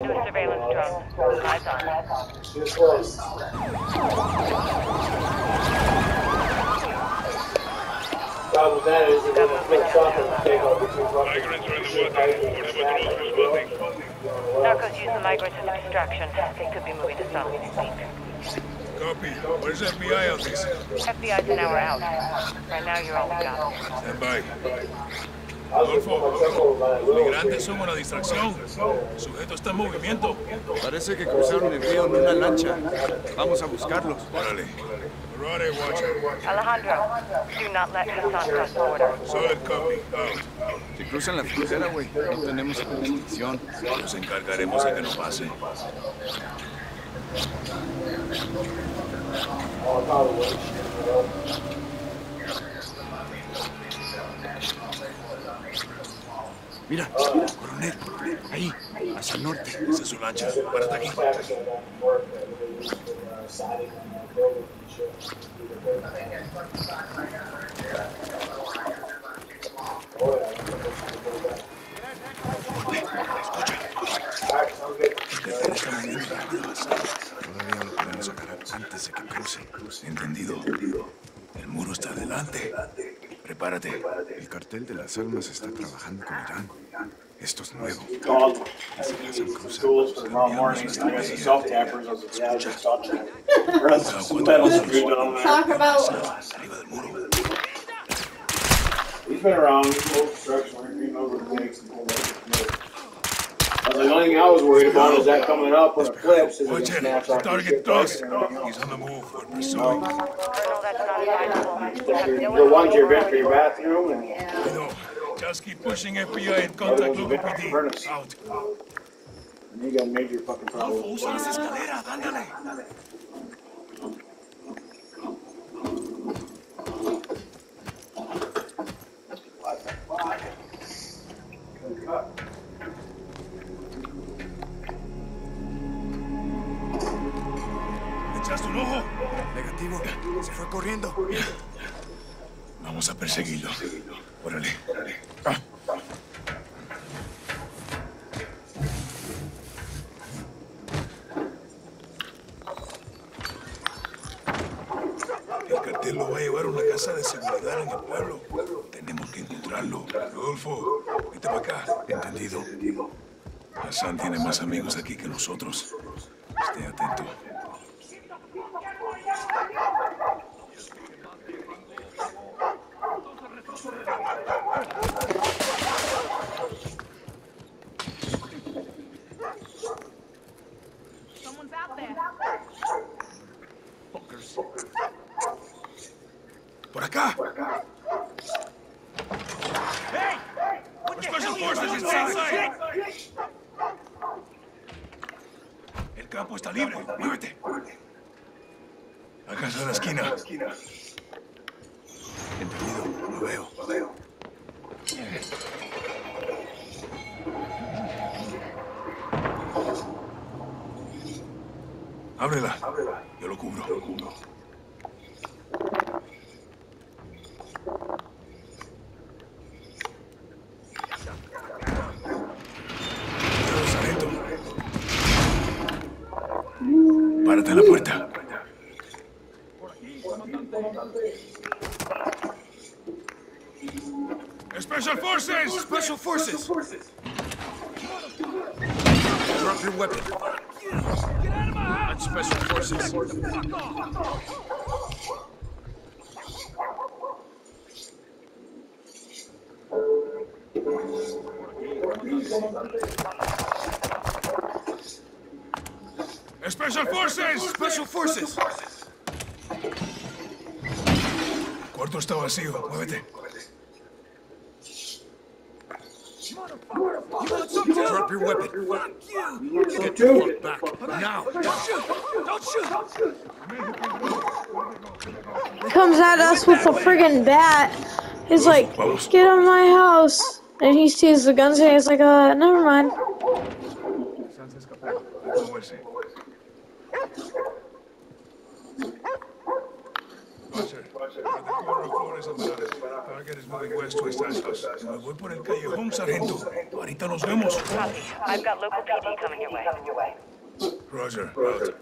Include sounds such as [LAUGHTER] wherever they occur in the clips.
New surveillance drone. Eyes on. Problem that is, it's gonna flip and take over two. Migrants are in the water. Order patrols responding. Narcos use the migrants as a distraction. They could be moving to South Copy. Where's FBI on this? FBI's an hour out. Right now, you're all we got. Stand by. Adolfo, los migrantes son una distracción. El sujeto está en movimiento. Parece que cruzaron el río en una lancha. Vamos a buscarlos. Órale. Alejandro, do not let Hassan cross the border. Solid copy. Out. Si cruzan la frontera, güey, no tenemos jurisdicción. Nos encargaremos de que no pase. Mira, coronel, ahí, hacia el norte. Esa es su lancha. Párate aquí. Todavía lo podemos sacar antes de que cruce. Entendido. El muro está adelante. Prepárate. El cartel de las armas está trabajando con Irán. Esto es nuevo. Called schools for tomorrow morning. I got some self tappers. I was like, yeah, I just saw that. Run some metal screws on there. Talk about Arriba del muro. He's been around. He's old construction worker. He knows what it takes. and all that. I was like, the only thing I was worried about is that coming up when it flips, is it gonna Watch it. snap off the Target shit close. and everything else. He's on the move. We're pursuing. That's not advisable. The ones you're bent for your bathroom and I know. Just keep pushing FBI and contact local PD. Out. and you got major fucking problems. Usa las escaleras, ándale. ¿Echaste un ojo? Se fue corriendo. Vamos a perseguirlo. Órale. El cartel lo va a llevar a una casa de seguridad en el pueblo. Tenemos que encontrarlo. Rodolfo, vete para acá. Entendido. Hassan tiene más amigos aquí que nosotros. Esté atento. El campo está libre. Muévete. La casa de la esquina. Entendido. Lo veo. Lo veo. Ábrela. Yo lo cubro. Yo lo cubro. Cuidado, sargento. Párate en la puerta. Special Forces! Special Forces! Drop your weapon. That's Special Forces. Special Forces! Special Forces! El cuarto está vacío. Muévete. Drop your weapon. you Get the fuck back. Now! Don't shoot! Don't shoot! Don't shoot! Comes at us with a friggin' bat. He's like, get on my house. And he sees the guns and he's like, uh, never mind. Watcher, At the corner of Flores and Barajas. Target is moving west to Estancios. Me voy por el callejón, sargento. Ahorita nos vemos. Copy. I've got local PD coming your way. Roger. Roger.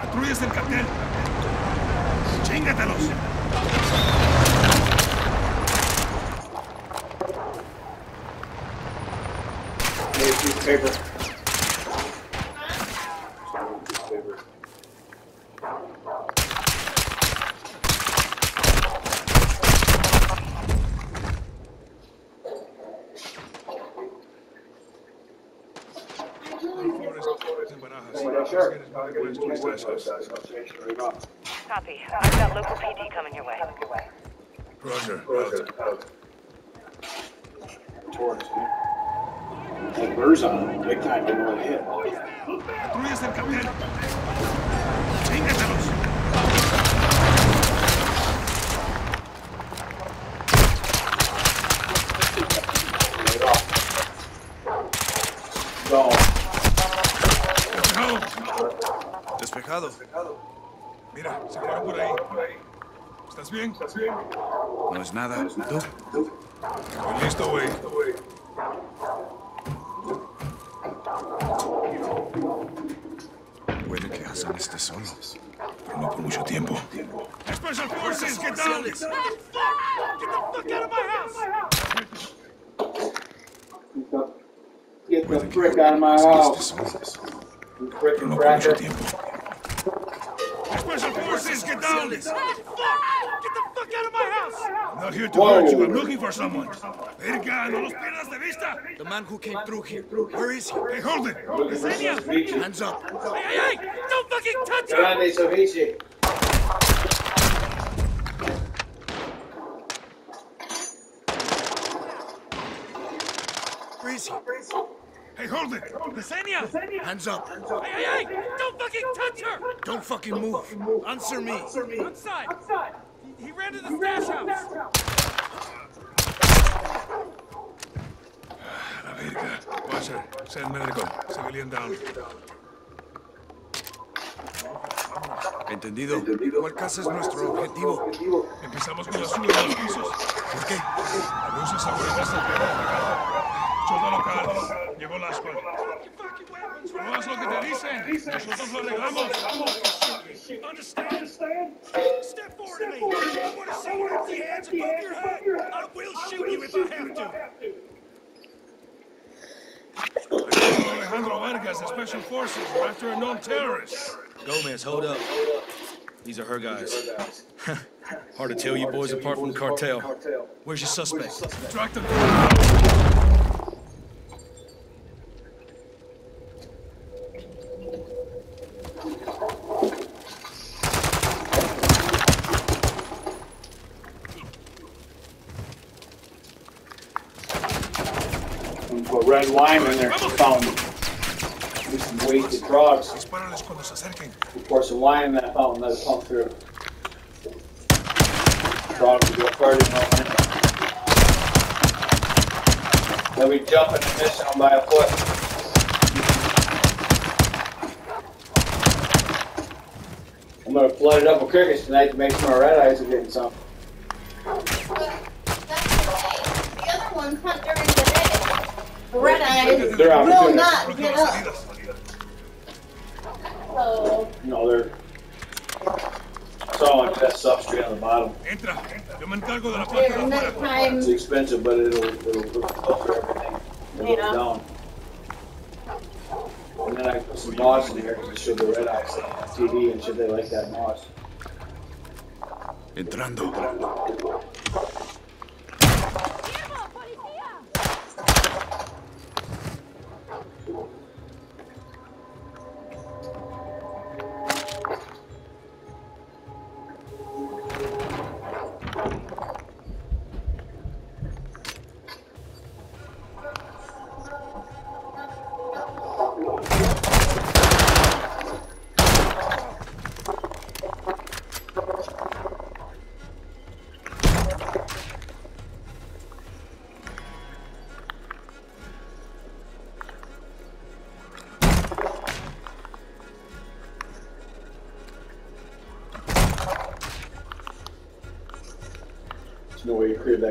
Patrullas del cartel. Chíngatelos. Need a piece of paper. Target is moving west to Estancios. Copy. I've got local PD coming your way. Roger. Roger. Towards me. Had burrs on it. Big time. Didn't really hit. Patrullas del cartel. Chíngatelos. Despejado. Mira, se quedaron por ahí. ¿Estás bien? No es nada. ¿Tú? Estoy listo, güey. Puede que Hassan esté solo. Pero no por mucho tiempo. Special Forces, get down! Get the fuck out of my house! Get the frick out of my house. Pero no por mucho tiempo. Special Forces, get down! Get the fuck out of my house! I'm not here to Whoa. hurt you. I'm looking for someone. Verga, no los pierdas de vista. The man who came through here. Where is he? Hey, hold it. Looking for some ceviche. Hands up. Hey, hey, hey! Don't fucking touch her! Grande ceviche. Where is he? Hey, hold it. Yesenia! Hands up. Hey, hey, hey! Don't fucking touch her! Don't fucking move. Answer me. Outside! He, he ran to the stash house! La verga. Watcher, send medical. Civilian down. ¿Entendido? ¿Cuál casa es nuestro objetivo? Empezamos con la suba de los pisos. ¿Por qué? La luz es abuela está Solda local. Llegó la ascual. No haz lo que te dicen. Nosotros lo arreglamos. Understand? Step forward to me! I want to see your empty hands above your head! I will shoot you if I have to! Alejandro Vargas, the Special Forces. We're after a known terrorist. Gomez, hold up. These are her guys. [LAUGHS] Hard to tell you boys apart from the cartel. Where's your suspect? Track them down. Put red wine in there. Fountain. With some wasted drugs. Dispárales cuando se. We pour some wine in that fountain. Let it pump through. Drugs will go further. than that. They'll be jumping and missing them by a foot. I'm gonna flood it up with crickets tonight to make sure our red eyes are getting some. That's okay. The other ones hunt during the day. The red eyes They're out will too. not get up. So, No, they're. It's all like that substrate on the bottom. Entra. Yo me encargo de la parte de here, afuera. time, It's expensive, but it'll, it'll, it'll filter everything. It'll Yeah. down. And then I put some moss in here, because it showed the red eyes on TV and should they like that moss. Entrando. that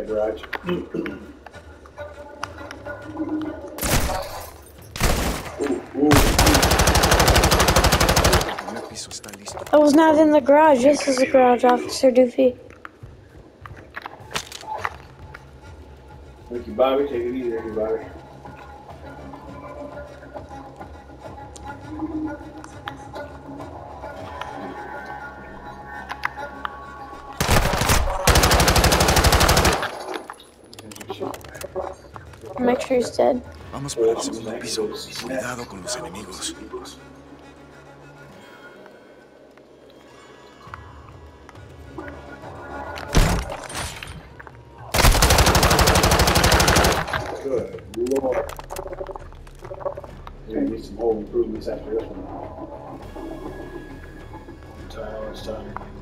garage. Ooh, ooh. primer piso está listo. I was not in the garage. This is the garage, Officer Doofy. Thank you, Bobby. Take it easy, thank Make sure he's dead. Vamos para el segundo piso. Cuidado con los enemigos. Good lord. We're gonna need some home improvements after this one. Tile this time.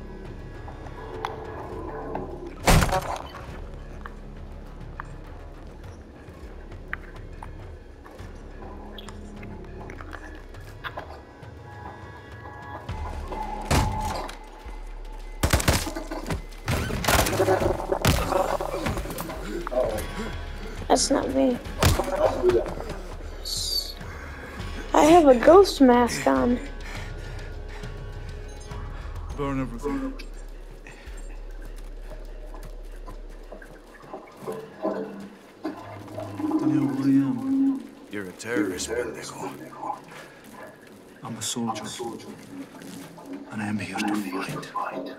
That's not me. I have a ghost mask on. Burn everything. I know who I am. You're a terrorist, pendejo. I'm a soldier. And I am here to fight.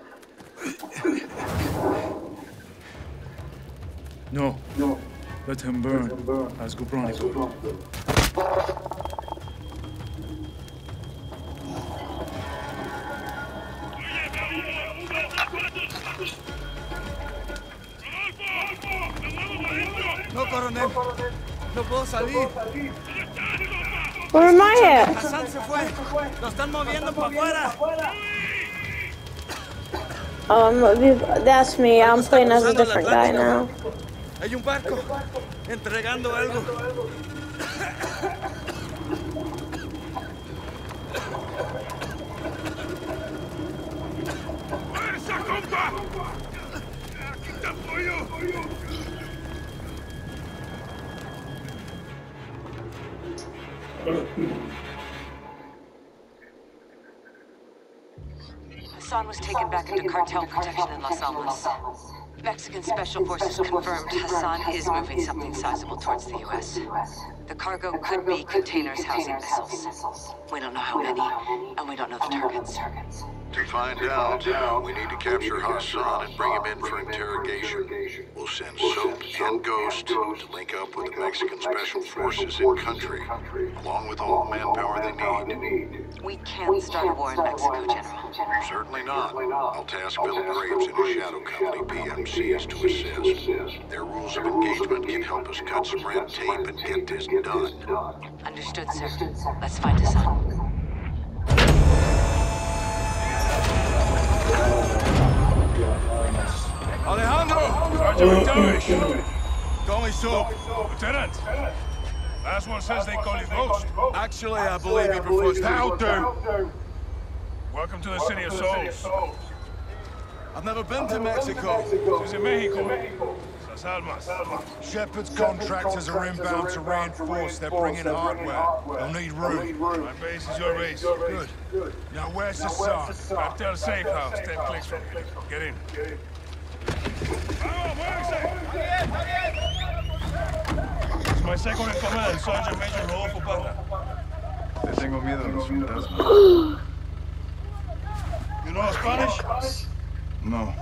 No. No. Let him burn. As Ghorbrani would. No, coronel. No puedo salir. Where am I at? Hassan se fue. Lo están moviendo para afuera. Um, that's me. I'm playing as a different guy now. Hay un barco entregando algo. ¡Fuerza, compa! ¡Aquí te apoyo! Hassan was taken back into cartel protection in Los Alamos. Mexican Special Forces confirmed Hassan is moving something sizable towards the U.S. The cargo could be containers housing missiles. We don't know how many, and we don't know the targets. To find out, we need to capture Hassan and bring him in for interrogation. We'll send Soap and Ghost to link up with the Mexican Special Forces in country, along with all the manpower they need. We can't start a war in Mexico, General. Certainly not. I'll task Bill Graves and his shadow company, PMCs, to assist. Their rules of engagement can help us cut some red tape and get this done. Understood, sir. Let's find Hassan. Alejandro! Sergeant MacTavish! Call me Soap. Lieutenant! Last one says they call you Ghost. Actually, I believe he prefers Powder. Welcome to the City of Souls. I've never been to Mexico. She's in Mexico. Las Almas. Shepherd's contractors are inbound to reinforce. They're bringing hardware. They'll need room. My base is your base. Good. Now where's the sun? Cartel safe house, 10 clicks from here. Get in. Vamos. It's my second in command, Sergeant Major Rodolfo Parra. Le tengo miedo a los fantasmas. You know Spanish? No.